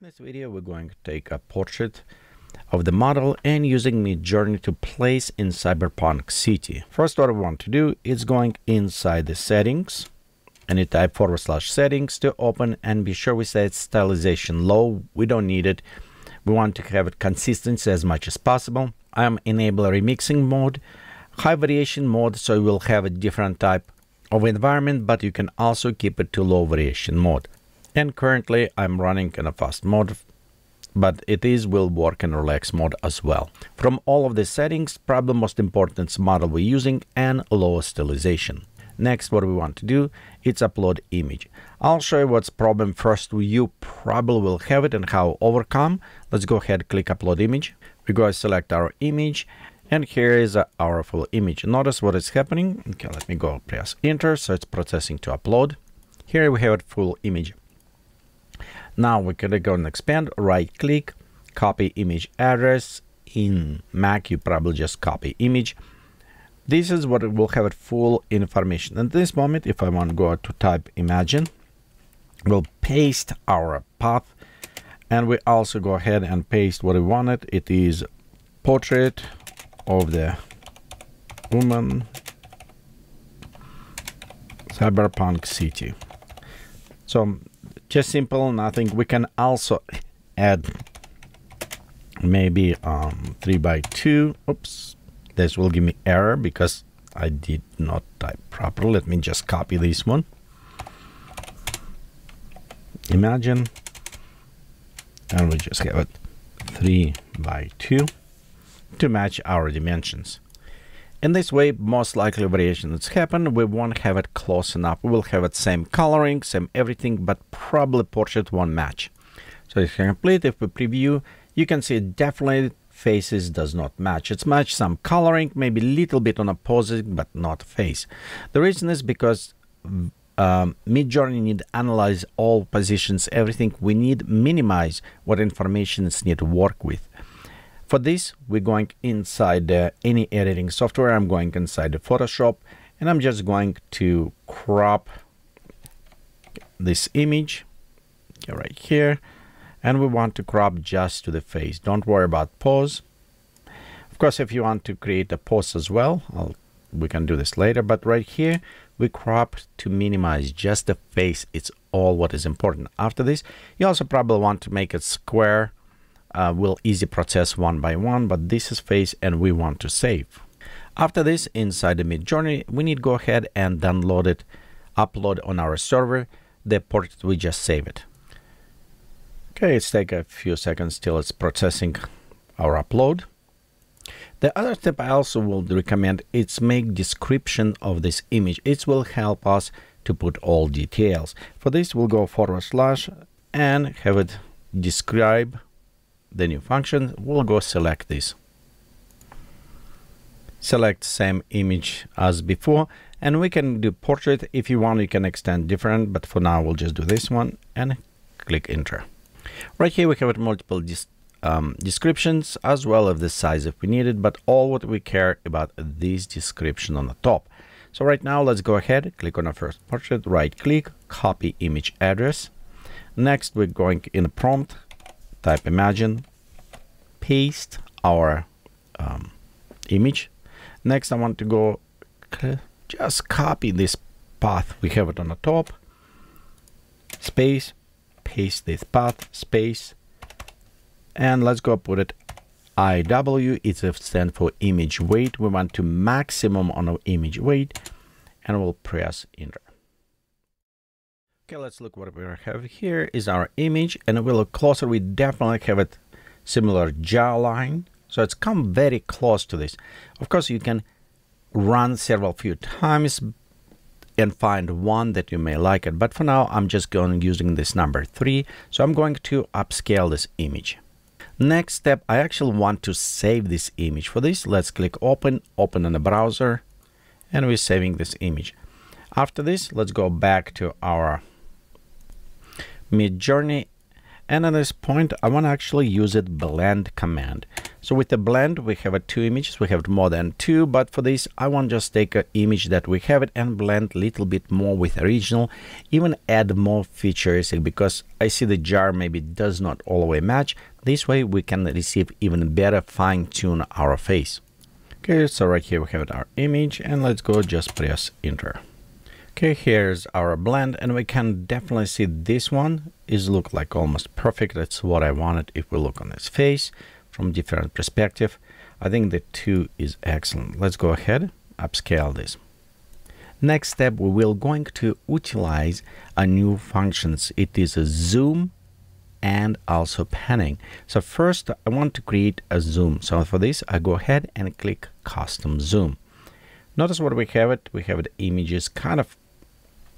In this video, we're going to take a portrait of the model and using Midjourney to place in Cyberpunk City. First, what I want to do is going inside the settings and you type forward slash settings to open and be sure we set stylization low. We don't need it. We want to have it consistency as much as possible. I'm enable remixing mode, high variation mode, so you will have a different type of environment, but you can also keep it to low variation mode and currently I'm running in a fast mode but it is will work in relax mode as well. From all of the settings, probably most important model we're using and low stylization. Next, what we want to do, it's upload image. I'll show you what's problem first. You probably will have it and how overcome. Let's go ahead, click upload image. We go select our image and here is our full image. Notice what is happening. Okay, let me go press enter. So it's processing to upload. Here we have a full image. Now we're going to go and expand, right click, copy image address. In Mac, you probably just copy image. This is what will have full information. At this moment, if I want to go to type imagine, we'll paste our path and we also go ahead and paste what we wanted. It is portrait of the woman cyberpunk city. So just simple nothing. We can also add maybe um 3 by 2 oops. This will give me error because I did not type properly. Let me just copy this one. Imagine and we just have it. 3 by 2 to match our dimensions in this way, most likely variations happen. We won't have it close enough. We will have it same coloring, same everything, but probably portrait won't match. So it's complete. If we preview, you can see definitely faces does not match. It's match some coloring, maybe a little bit on a posing, but not face. The reason is because um, Midjourney need analyze all positions, everything. We need minimize what information is need to work with. For this, we're going inside uh, any editing software. I'm going inside the Photoshop and I'm just going to crop this image right here. And we want to crop just to the face. Don't worry about pose. Of course, if you want to create a pose as well, I'll, we can do this later. But right here, we crop to minimize just the face. It's all what is important. After this, you also probably want to make it square uh, will easy process one by one, but this is face and we want to save. After this, inside the Midjourney, we need go ahead and download it, upload on our server, the port we just save it. Okay, it's take a few seconds till it's processing our upload. The other step I also would recommend is make description of this image. It will help us to put all details. For this, we'll go forward slash and have it describe the new function, we'll go select this. Select same image as before, and we can do portrait. If you want, you can extend different, but for now, we'll just do this one and click enter. Right here, we have multiple um, descriptions as well as the size if we need it, but all what we care about this description on the top. So right now, let's go ahead, click on our first portrait, right click, copy image address. Next, we're going in the prompt, type imagine, paste our um, image. Next, I want to go just copy this path. We have it on the top, space, paste this path, space, and let's go put it IW. It's a stand for image weight. We want to maximum on our image weight, and we'll press enter. Okay, let's look what we have here is our image and we look closer. We definitely have it similar jawline. So it's come very close to this. Of course, you can run several few times and find one that you may like it. But for now, I'm just going using this number three. So I'm going to upscale this image. Next step, I actually want to save this image. For this, let's click open, open in the browser, and we're saving this image. After this, let's go back to our Midjourney And at this point, I want to actually use it blend command. So with the blend, we have a two images. We have more than two, but for this, I want just take an image that we have it and blend a little bit more with original, even add more features because I see the jar maybe does not way match. This way we can receive even better fine tune our face. Okay, so right here we have our image and let's go just press enter. Okay, here's our blend and we can definitely see this one is look like almost perfect. That's what I wanted if we look on his face from different perspective. I think the two is excellent. Let's go ahead, upscale this. Next step, we will going to utilize a new functions. It is a zoom and also panning. So first I want to create a zoom. So for this, I go ahead and click custom zoom. Notice what we have it. We have it images kind of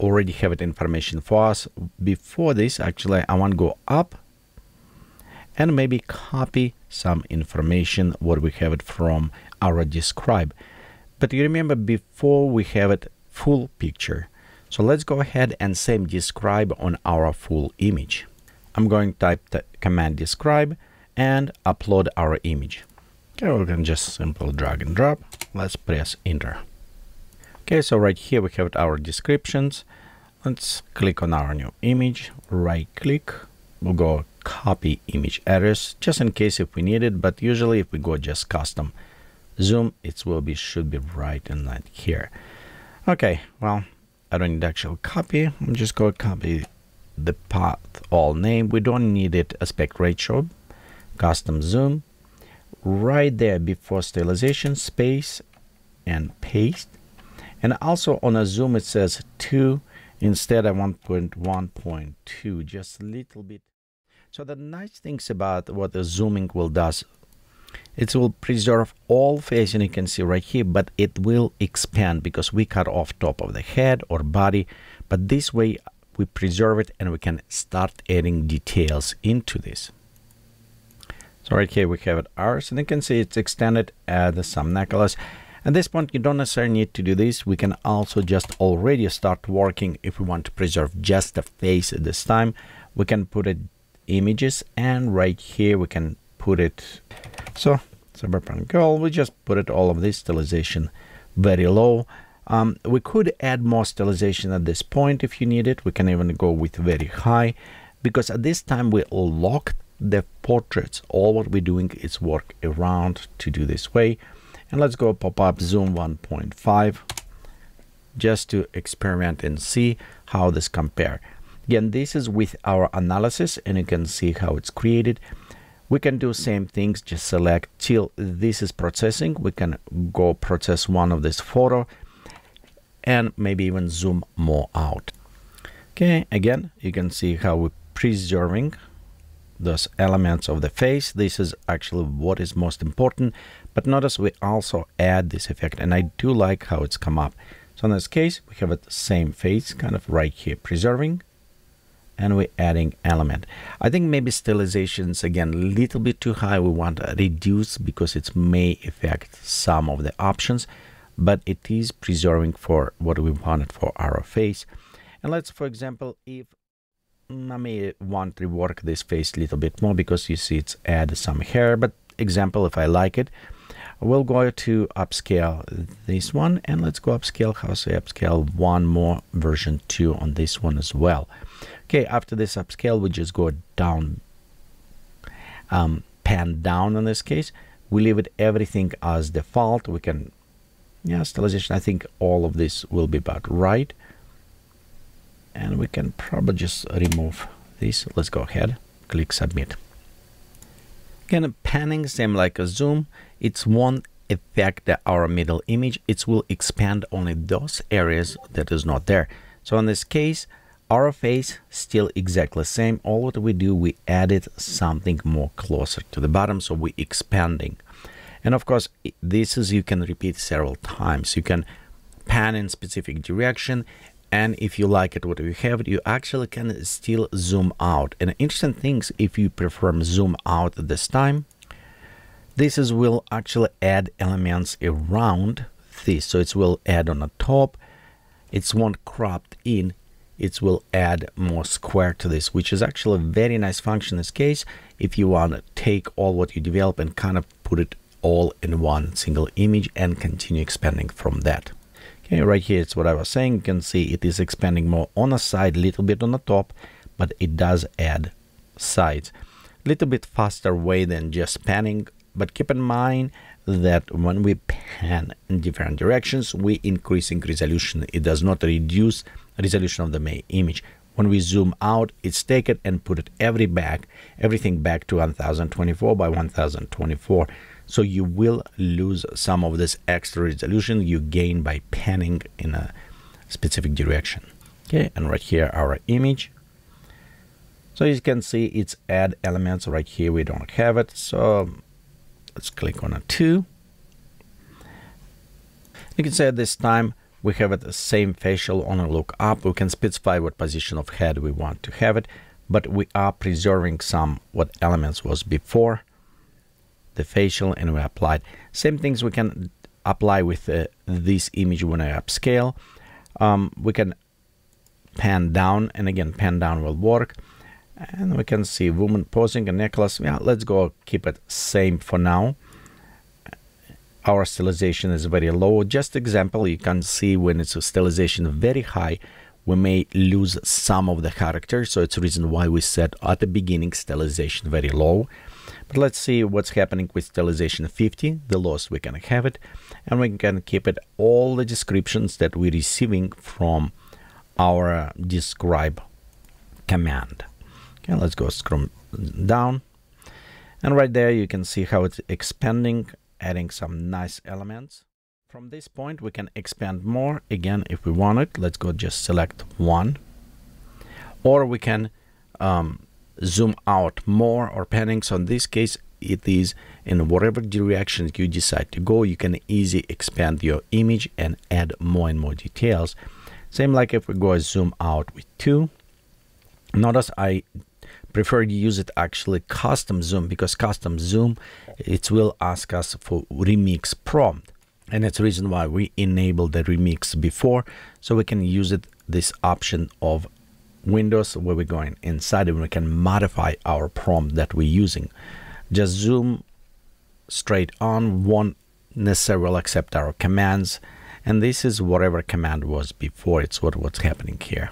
already have it information for us. Before this, actually, I want to go up and maybe copy some information what we have it from our describe. But you remember before we have it full picture. So let's go ahead and same describe on our full image. I'm going to type the command describe and upload our image. Okay, we can just simple drag and drop. Let's press enter. Okay, so right here we have our descriptions. Let's click on our new image, right click, we'll go copy image address just in case if we need it, but usually if we go just custom zoom, it will be should be right in that here. Okay, well, I don't need actual copy. I'm just going to copy the path all name. We don't need it aspect ratio, custom zoom, right there before stylization, space and paste. And also on a zoom it says 2 instead of 1.1.2 just a little bit. So the nice things about what the zooming will does it will preserve all face and you can see right here but it will expand because we cut off top of the head or body. But this way we preserve it and we can start adding details into this. So right here we have it ours and you can see it's extended add some necklace at this point, you don't necessarily need to do this. We can also just already start working if we want to preserve just the face at this time. We can put it images and right here we can put it. So Cyberpunk Girl, we just put it all of this stylization very low. Um, we could add more stylization at this point if you need it. We can even go with very high because at this time we locked the portraits. All what we're doing is work around to do this way and let's go pop up zoom 1.5 just to experiment and see how this compare. Again this is with our analysis and you can see how it's created. We can do same things just select till this is processing. We can go process one of this photo and maybe even zoom more out. Okay again you can see how we're preserving those elements of the face this is actually what is most important but notice we also add this effect and I do like how it's come up. So in this case, we have the same face kind of right here, preserving, and we're adding element. I think maybe stylizations, again, a little bit too high. We want to reduce because it may affect some of the options, but it is preserving for what we wanted for our face. And let's, for example, if I may want to rework this face a little bit more because you see it's add some hair, but example, if I like it, we'll go to upscale this one and let's go upscale how say upscale one more version 2 on this one as well. Okay after this upscale we just go down um, pan down in this case. We leave it everything as default. We can yeah stylization. I think all of this will be about right and we can probably just remove this let's go ahead click submit again panning same like a zoom it's won't affect our middle image. It will expand only those areas that is not there. So in this case, our face still exactly same. All what we do, we added something more closer to the bottom. So we expanding. And of course, this is you can repeat several times. You can pan in specific direction. And if you like it, what you have, you actually can still zoom out. And interesting things, if you prefer zoom out this time, this is will actually add elements around this so it will add on the top it won't cropped in it will add more square to this, which is actually a very nice function in this case if you want to take all what you develop and kind of put it all in one single image and continue expanding from that. Okay, right here it's what I was saying. You can see it is expanding more on the side, a little bit on the top, but it does add sides. A little bit faster way than just panning, but keep in mind that when we pan in different directions, we increasing resolution. It does not reduce resolution of the main image. When we zoom out, it's taken and put it every back, everything back to 1024 by 1024. So you will lose some of this extra resolution you gain by panning in a specific direction. Okay, and right here our image. So you can see it's add elements right here. We don't have it. So Let's click on a 2. You can say at this time we have it the same facial on a look up. We can specify what position of head we want to have it, but we are preserving some what elements was before the facial and we applied. Same things we can apply with uh, this image when I upscale. Um, we can pan down and again pan down will work. And we can see woman posing a necklace. Yeah let's go keep it same for now. Our stylization is very low. Just example you can see when it's a stylization very high we may lose some of the character. So it's reason why we set at the beginning stylization very low but let's see what's happening with stylization 50 the lowest we can have it and we can keep it all the descriptions that we're receiving from our describe command Okay, let's go scroll down. And right there you can see how it's expanding, adding some nice elements. From this point we can expand more. Again, if we want it, let's go just select one. Or we can um, zoom out more or panning. So in this case, it is in whatever direction you decide to go, you can easily expand your image and add more and more details. Same like if we go zoom out with two. Notice I prefer to use it actually custom zoom because custom zoom it will ask us for remix prompt and that's the reason why we enable the remix before so we can use it this option of windows where we're going inside and we can modify our prompt that we're using just zoom straight on won't necessarily accept our commands and this is whatever command was before it's what what's happening here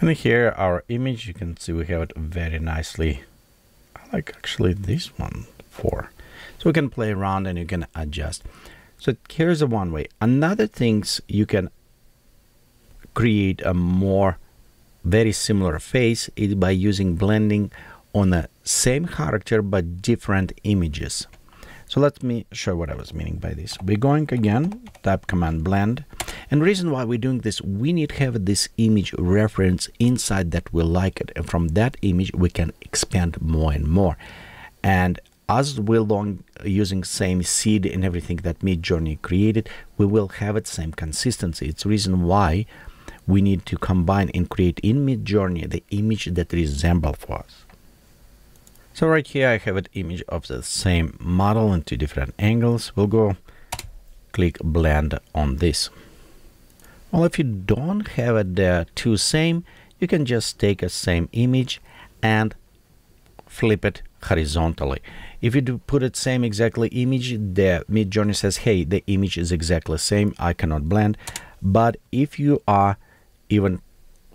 and here our image, you can see we have it very nicely. I like actually this one for. So we can play around and you can adjust. So here's a one way. Another things you can create a more very similar face is by using blending on the same character but different images. So let me show what I was meaning by this. We're going again, type command blend. And reason why we're doing this, we need to have this image reference inside that we like it. And from that image, we can expand more and more. And as we're long using same seed and everything that Midjourney created, we will have it same consistency. It's reason why we need to combine and create in Midjourney the image that resemble for us. So right here I have an image of the same model in two different angles. We'll go click blend on this. Well, if you don't have it the two same, you can just take a same image and flip it horizontally. If you do put it same exactly image, the Midjourney says, hey, the image is exactly same, I cannot blend. But if you are even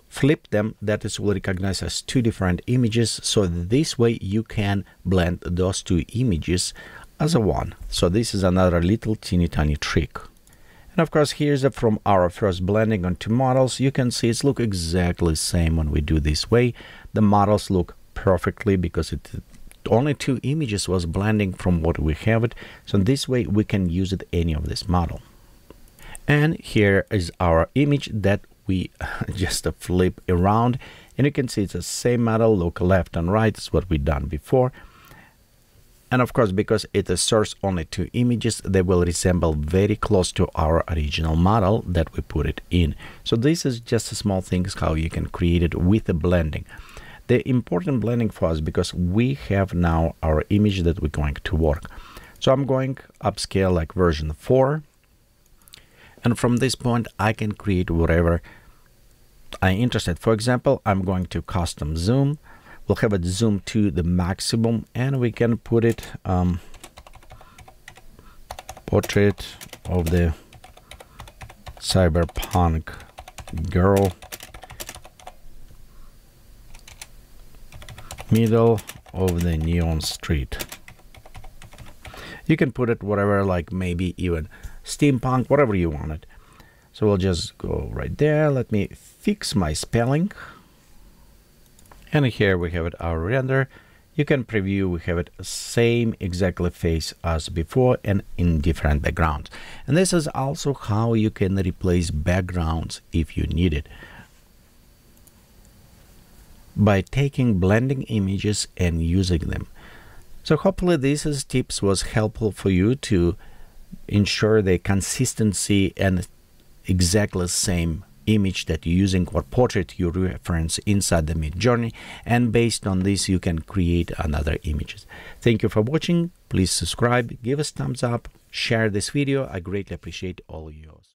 flip them that is will recognize as two different images. So this way you can blend those two images as a one. So this is another little teeny tiny trick. And of course here's a, from our first blending on two models. You can see it's look exactly the same when we do this way. The models look perfectly because it only two images was blending from what we have it. So this way we can use it any of this model. And here is our image that we just flip around and you can see it's the same model look left and right is what we done before. And of course because it is source only two images they will resemble very close to our original model that we put it in. So this is just a small things how you can create it with the blending. The important blending for us because we have now our image that we're going to work. So i'm going upscale like version 4 and from this point I can create whatever I'm interested. For example, I'm going to custom zoom. We'll have it zoom to the maximum and we can put it um, portrait of the cyberpunk girl middle of the neon street you can put it whatever like maybe even steampunk whatever you want it so we'll just go right there. Let me fix my spelling. And here we have it our render. You can preview we have it same exactly face as before and in different backgrounds. And this is also how you can replace backgrounds if you need it. By taking blending images and using them. So hopefully this is tips was helpful for you to ensure the consistency and exactly same image that you're using or portrait you reference inside the Midjourney and based on this you can create another images. Thank you for watching. Please subscribe, give us thumbs up, share this video. I greatly appreciate all yours.